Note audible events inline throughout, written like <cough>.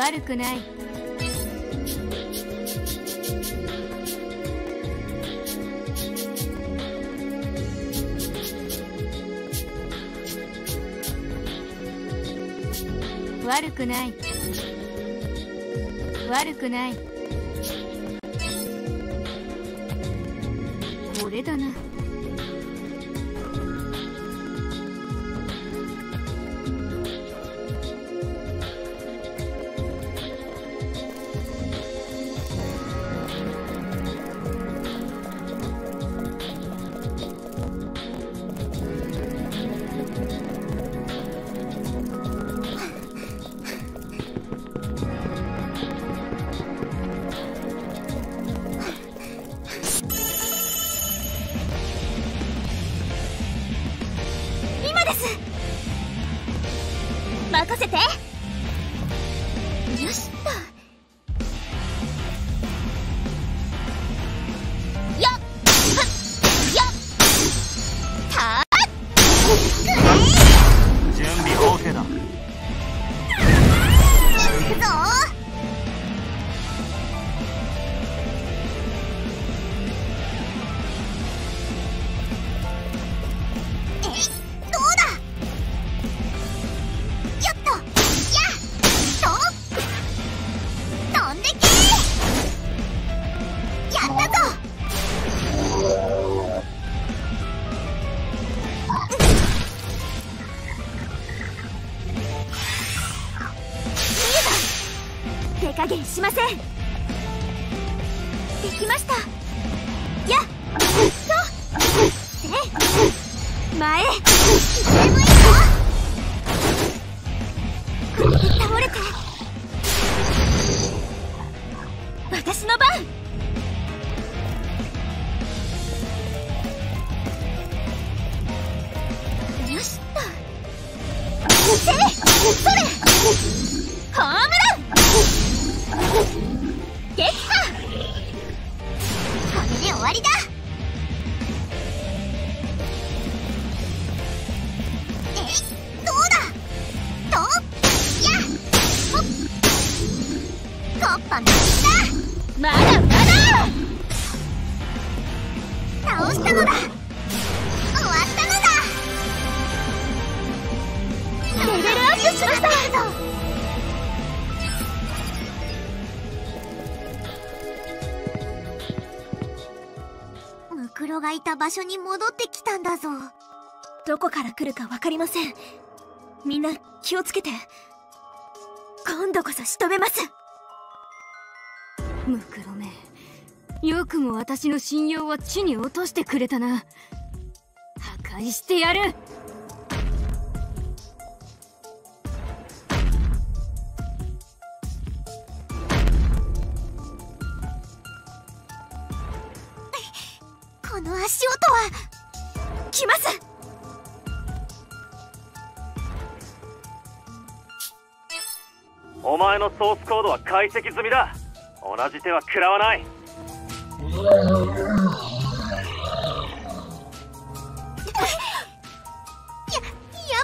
悪くない。悪くない。悪くない。これだな。しません。コッパのだまだまだ。倒したのだ。終わったのだ。レベルアップしました。ムクロがいた場所に戻ってきたんだぞ。どこから来るか分かりません。みんな気をつけて。今度こそ仕留めます。ムクロめよくも私の信用は地に落としてくれたな。破壊してやる。この足音は来ます。お前のソースコードは解析済みだ。同じ手は食らわない。やや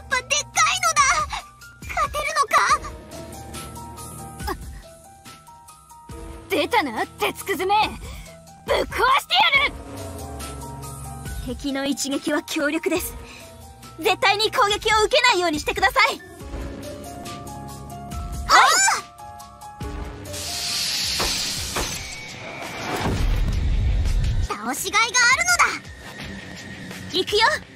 っぱでっかいのだ。勝てるのか？出たな鉄くずめぶっ壊してやる。敵の一撃は強力です。絶対に攻撃を受けないようにしてください違いがあるのだ。行くよ。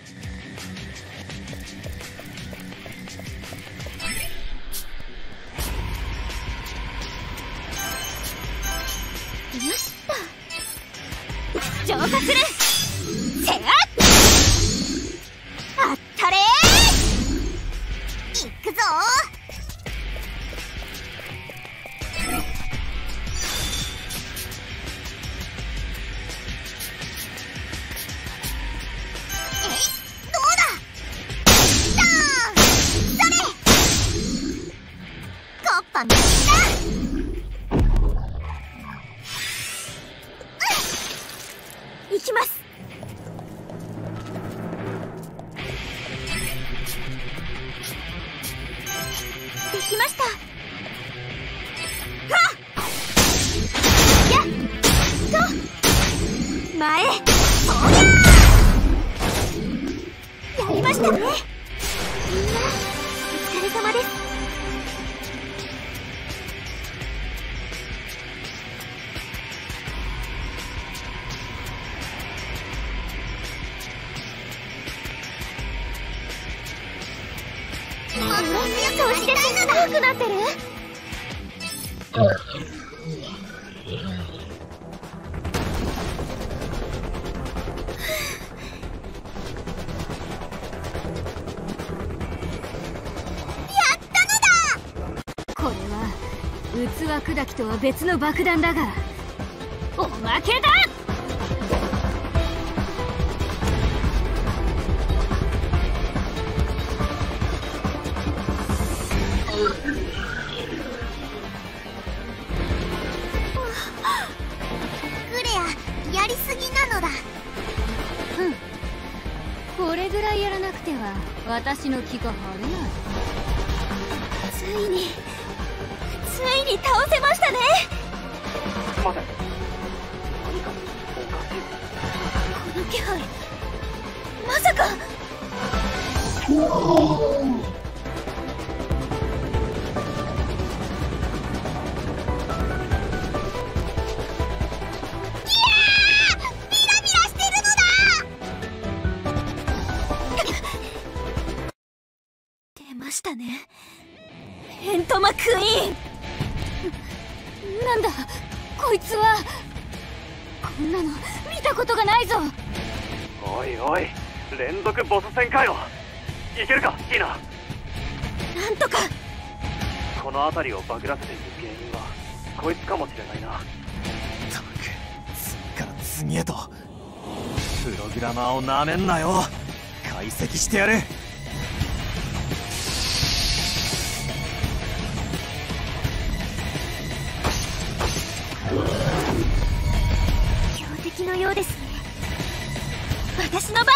してね。は別の爆弾だがおまけだ！グレアやりすぎなのだ。これぐらいやらなくては私の気が晴れ連続ボス戦かよいけるかいいななんとか。この辺りをバグらせている原因はこいつかもしれないな。ったく次から次へと。プログラマーをなめんなよ。解析してやる。強敵のようですね。私の番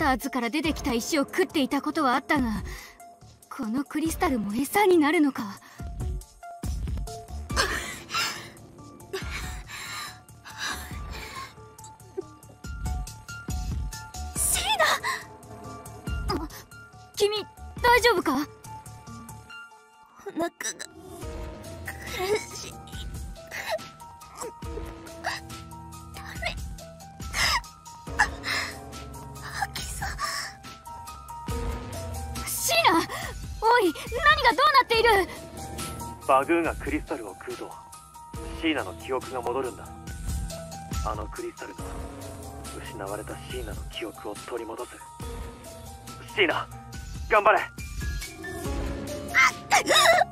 ターズから出てきた石を食っていたことはあったがこのクリスタルも餌になるのか。シーナ！君大丈夫か？お腹が苦しいがどうなっている？バグーがクリスタルを食うとシーナの記憶が戻るんだ。あのクリスタルが失われたシーナの記憶を取り戻すシーナ頑張れ。やっ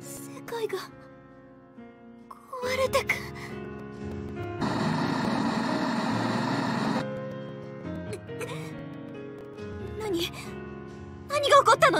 世界が壊れてく。何何が起こったの？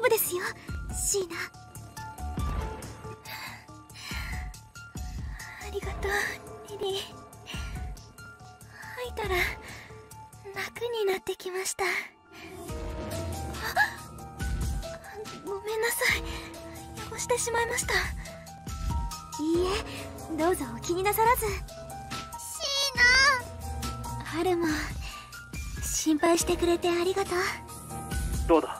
夫ですよ。シーナ。ありがとうリリー。吐いたら楽になってきました。あごめんなさい。汚してしまいました。いいえどうぞお気になさらず。シーナ。ハルも心配してくれてありがとう。どうだ？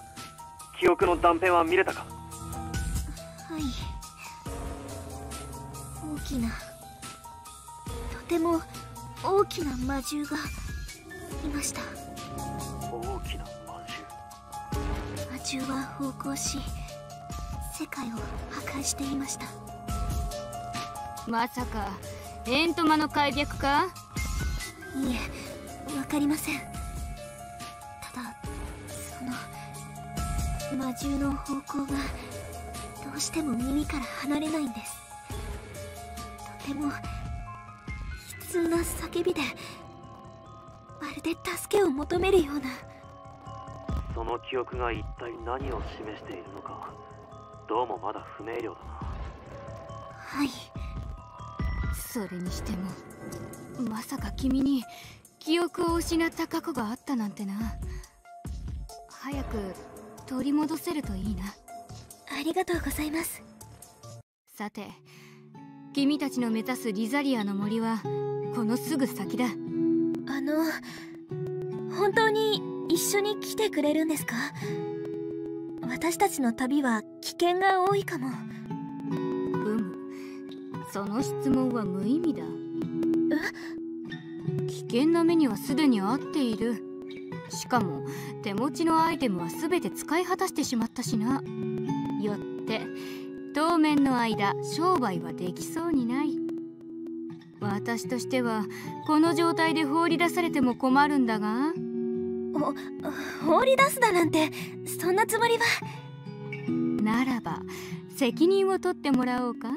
の断片は見れたか？はい。大きなとても大きな魔獣がいました。大きな魔獣魔獣は横行し世界を破壊していました。まさかエントマの開闢か？いえわかりません魔獣の方向がどうしても耳から離れないんです。とても悲痛な叫びでまるで助けを求めるような。その記憶が一体何を示しているのかどうもまだ不明瞭だな。はい。それにしてもまさか君に記憶を失った過去があったなんてな。早く取り戻せるといいな。ありがとうございます。さて君たちの目指すリザリアの森はこのすぐ先だ。あの本当に一緒に来てくれるんですか？私たちの旅は危険が多いかも。うむその質問は無意味だ。危険な目にはすでに遭っているしかも手持ちのアイテムは全て使い果たしてしまったしな。よって当面の間商売はできそうにない。私としてはこの状態で放り出されても困るんだが。放り出すだなんてそんなつもりは。ならば責任を取ってもらおうか。わ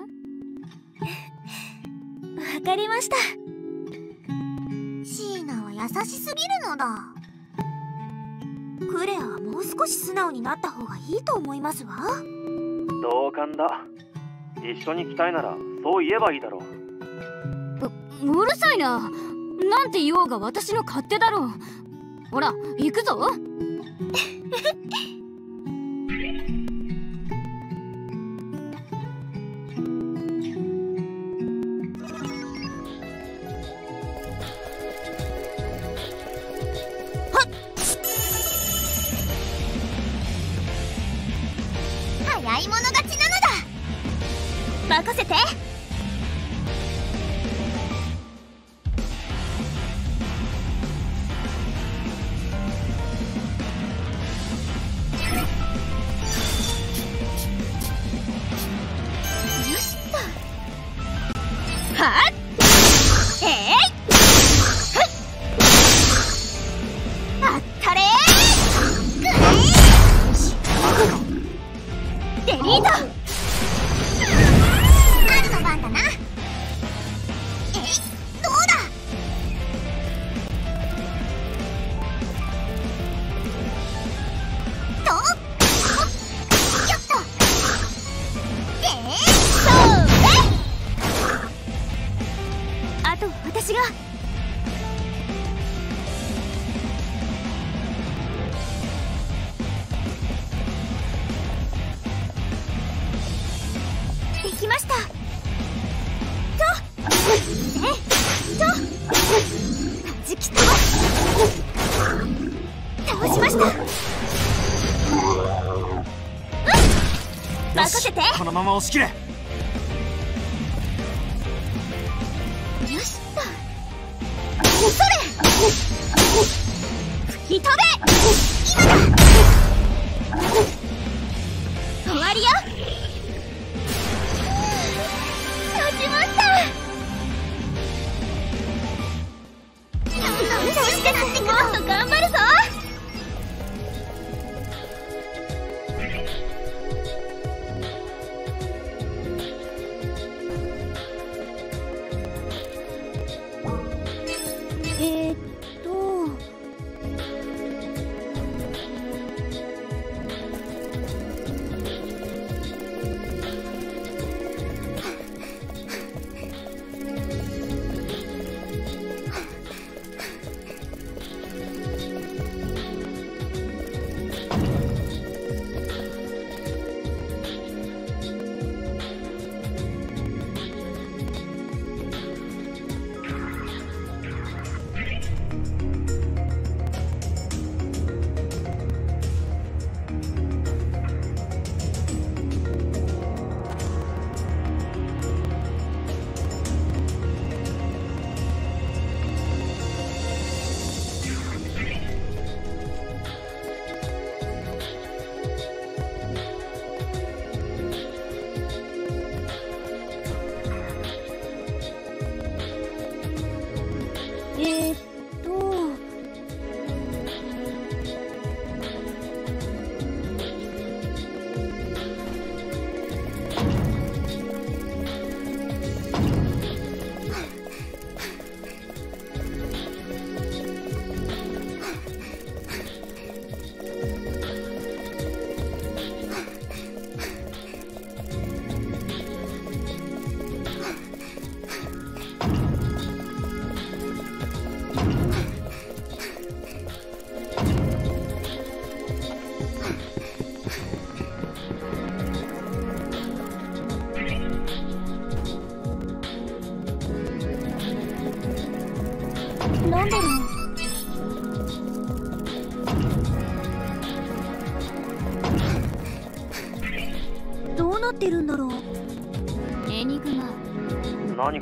かりました。シーナは優しすぎるのだクレアはもう少し素直になった方がいいと思いますわ。同感だ。一緒に来たいならそう言えばいいだろう。うるさいな。なんて言おうが私の勝手だろう。ほら行くぞ <laughs> せて。し切れ。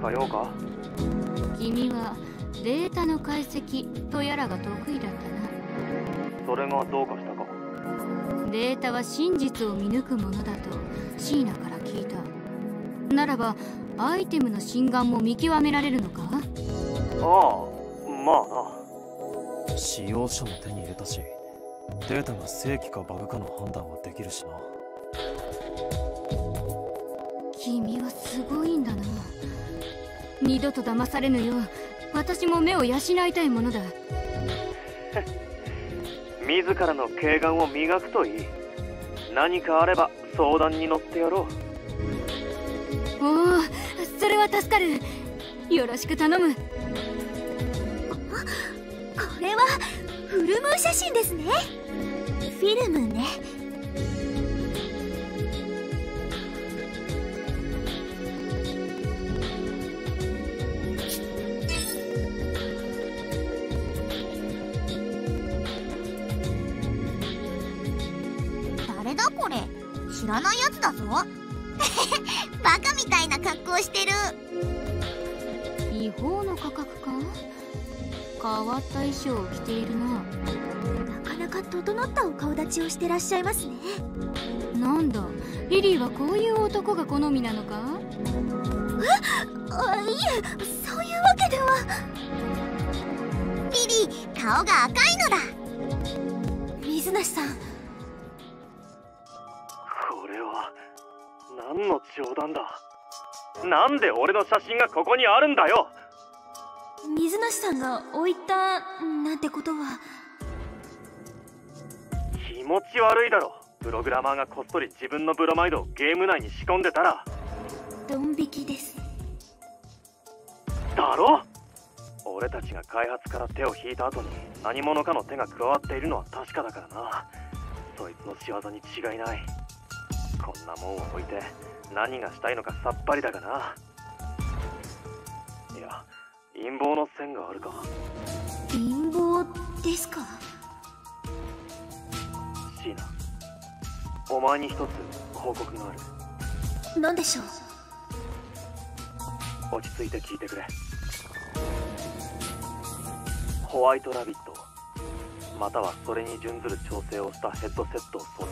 か用か？君はデータの解析とやらが得意だったそれがどうかしたか？なデータは真実を見抜くものだとシーナから聞いた。ならばアイテムの真贋も見極められるのか？ああまあ。な使用書も手に入れたしデータが正規かバグかの判断はできるしな。君はすごいんだな二度と騙されぬよう私も目を養いたいものだ。<laughs> 自らの慧眼を磨くといい。何かあれば相談に乗ってやろう。おおそれは助かる。よろしく頼む。これはフルムーン写真ですね。フィルムねだぞ。<laughs> バカみたいな格好してる。違法の価格か？変わった衣装を着ているな。なかなか整ったお顔立ちをしてらっしゃいますね。なんだ？リリーはこういう男が好みなのか？え？あいえそういうわけでは。リリー顔が赤いのだ。水無さん冗談だ。なんで俺の写真がここにあるんだよ。水無さんが置いたなんてことは。気持ち悪いだろ。プログラマーがこっそり自分のブロマイドをゲーム内に仕込んでたら。ドン引きです。だろ？俺たちが開発から手を引いた後に何者かの手が加わっているのは確かだからな。そいつの仕業に違いないこんなもんを置いて何がしたいのかさっぱりだがな。いや陰謀の線があるか。陰謀ですか？シーナお前に一つ報告がある。何でしょう？落ち着いて聞いてくれ。ホワイトラビットまたはそれに準ずる調整をしたヘッドセットを装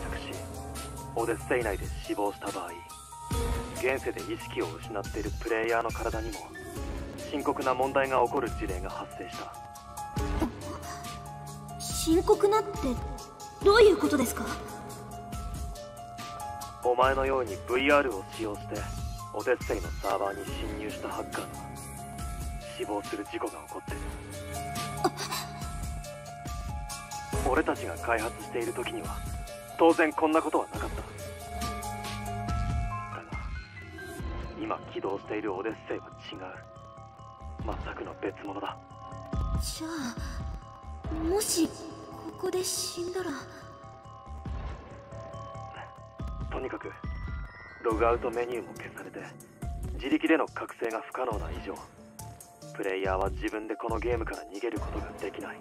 オデッセイ内で死亡した場合現世で意識を失っているプレイヤーの体にも深刻な問題が起こる事例が発生した。深刻なってどういうことですか？お前のように VR を使用してオデッセイのサーバーに侵入したハッカーが死亡する事故が起こってる。俺たちが開発している時には当然こんなことはなかった。だが今起動しているオデッセイは違う。全くの別物だ。じゃあもしここで死んだら。とにかくログアウトメニューも消されて自力での覚醒が不可能な以上プレイヤーは自分でこのゲームから逃げることができない。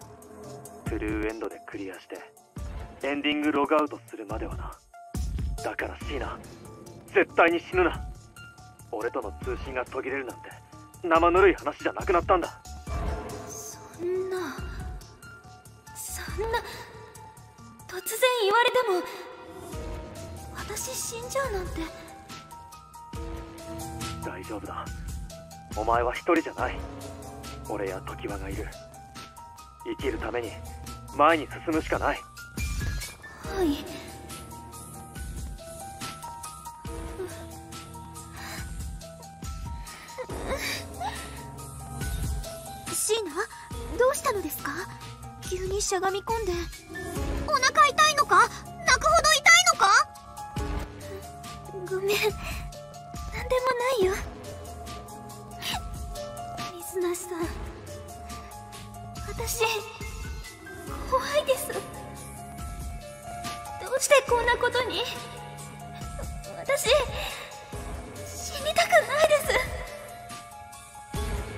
トゥルーエンドでクリアしてエンディングログアウトするまではな。だからシーナ絶対に死ぬな。俺との通信が途切れるなんて生ぬるい話じゃなくなったんだ。そんなそんな突然言われても私死んじゃうなんて。大丈夫だ。お前は一人じゃない。俺や常盤がいる。生きるために前に進むしかないはい。シーナどうしたのですか？急にしゃがみ込んで。お腹痛いのか？泣くほど痛いのか？ごめん。何でもないよ。水無さん。私怖いです。こんなことに。私死にたくないで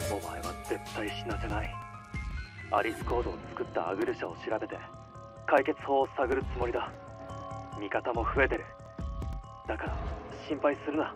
す。お前は絶対死なせない。アリスコードを作ったアグル社を調べて解決法を探るつもりだ。味方も増えてる。だから心配するな。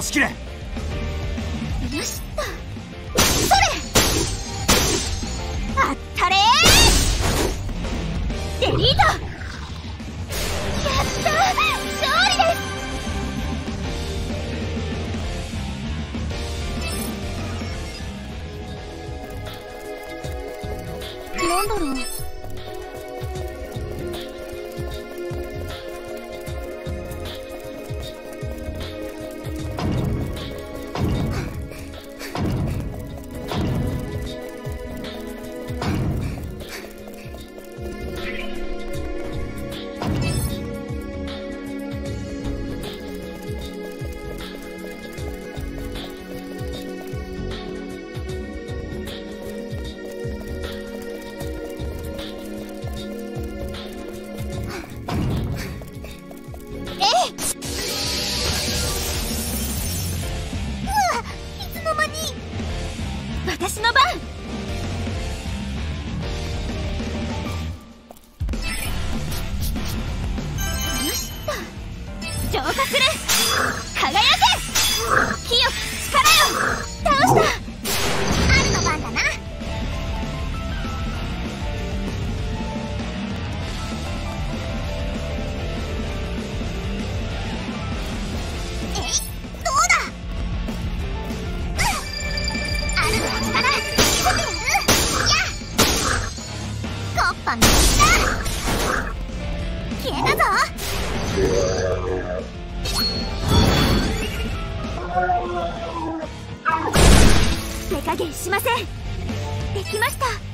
押し切れ。ました。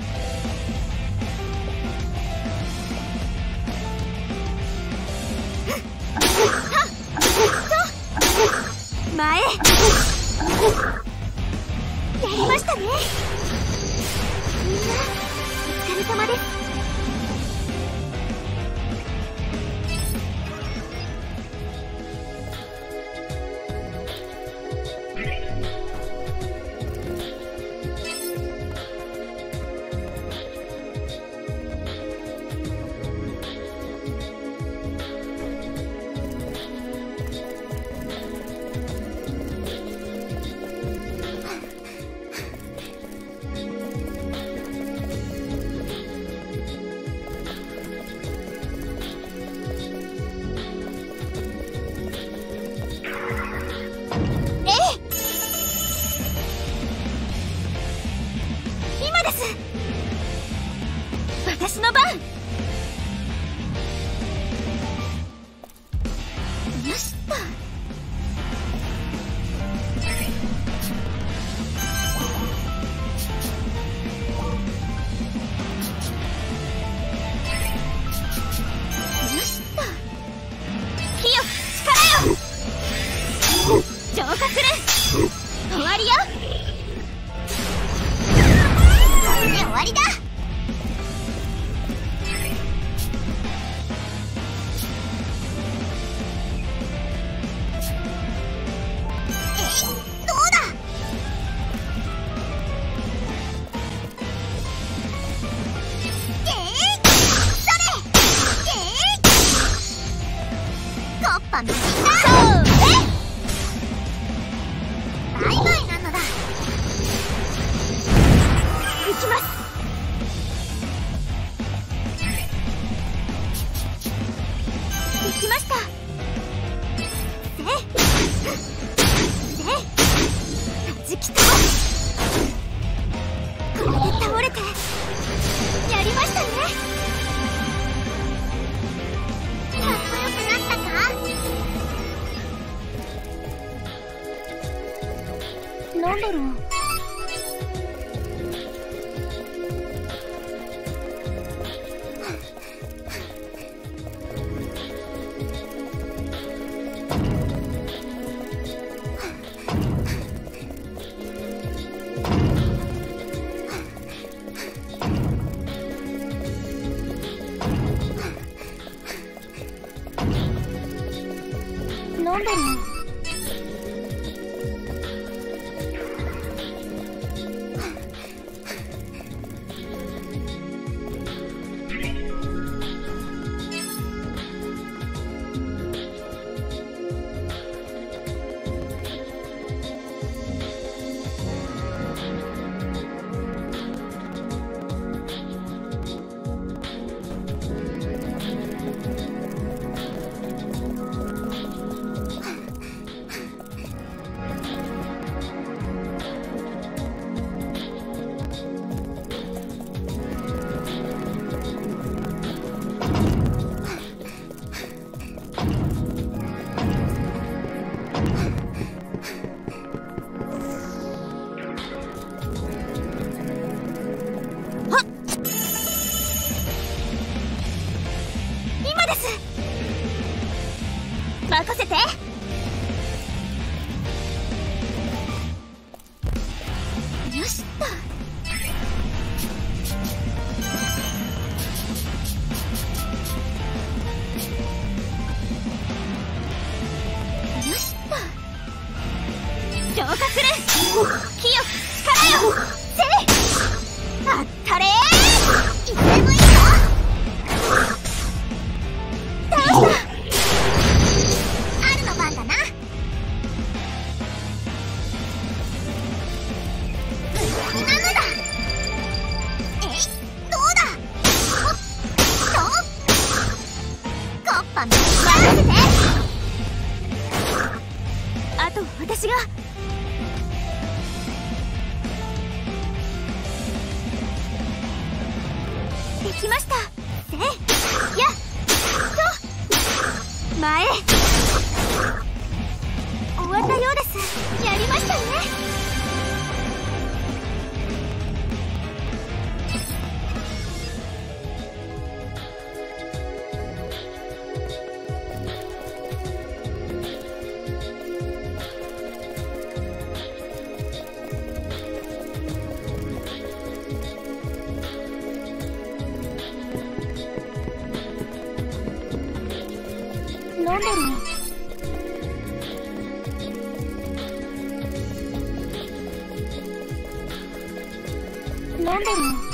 終わりよ。なうなんだろう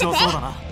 強そうだな。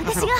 私が